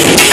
you